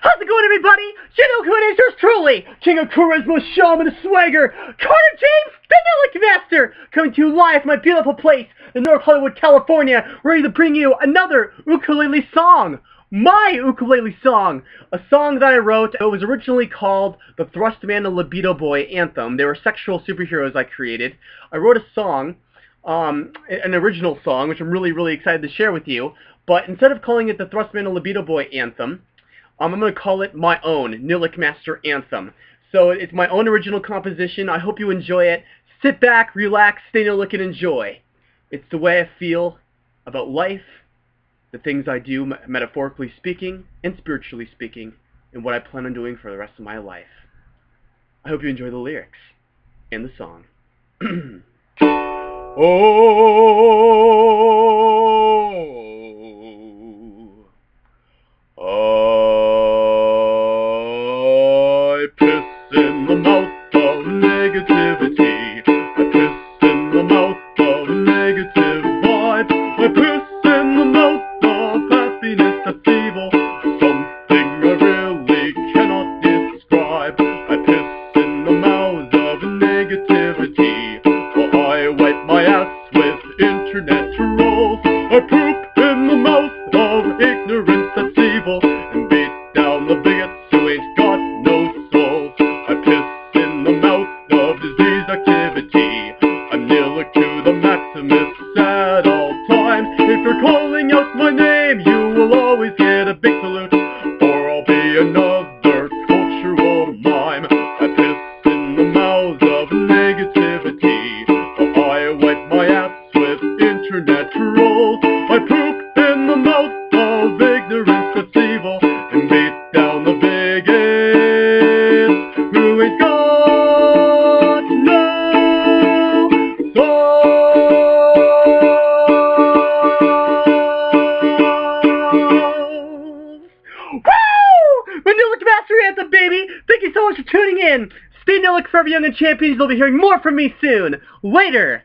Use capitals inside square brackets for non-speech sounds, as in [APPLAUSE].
How's it going, everybody? Jino Kun is yours truly, King of Charisma, Shaman Swagger, Carter James, the Master, coming to you live from my beautiful place in North Hollywood, California, ready to bring you another ukulele song. My ukulele song, a song that I wrote. It was originally called the Thrust Man and Libido Boy Anthem. They were sexual superheroes I created. I wrote a song, um, an original song, which I'm really, really excited to share with you. But instead of calling it the Thrustman and Libido Boy Anthem, um, I'm going to call it my own Nillihc Master Anthem. So it's my own original composition. I hope you enjoy it. Sit back, relax, stay Nillihc, and enjoy. It's the way I feel about life, the things I do, metaphorically speaking and spiritually speaking, and what I plan on doing for the rest of my life. I hope you enjoy the lyrics and the song. [CLEARS THROAT] oh. Negativity. While I wipe my ass with internet trolls. I poop in the mouth of ignorance that's evil. And beat down the bigots who ain't got no souls. I piss in the mouth of disease activity. I'm Nillihc to the Maximus at all times. If you're calling out my name, Woo! Manilic Master Anthem, baby! Thank you so much for tuning in. Stay Nillihc forever young and champions. You'll be hearing more from me soon. Later!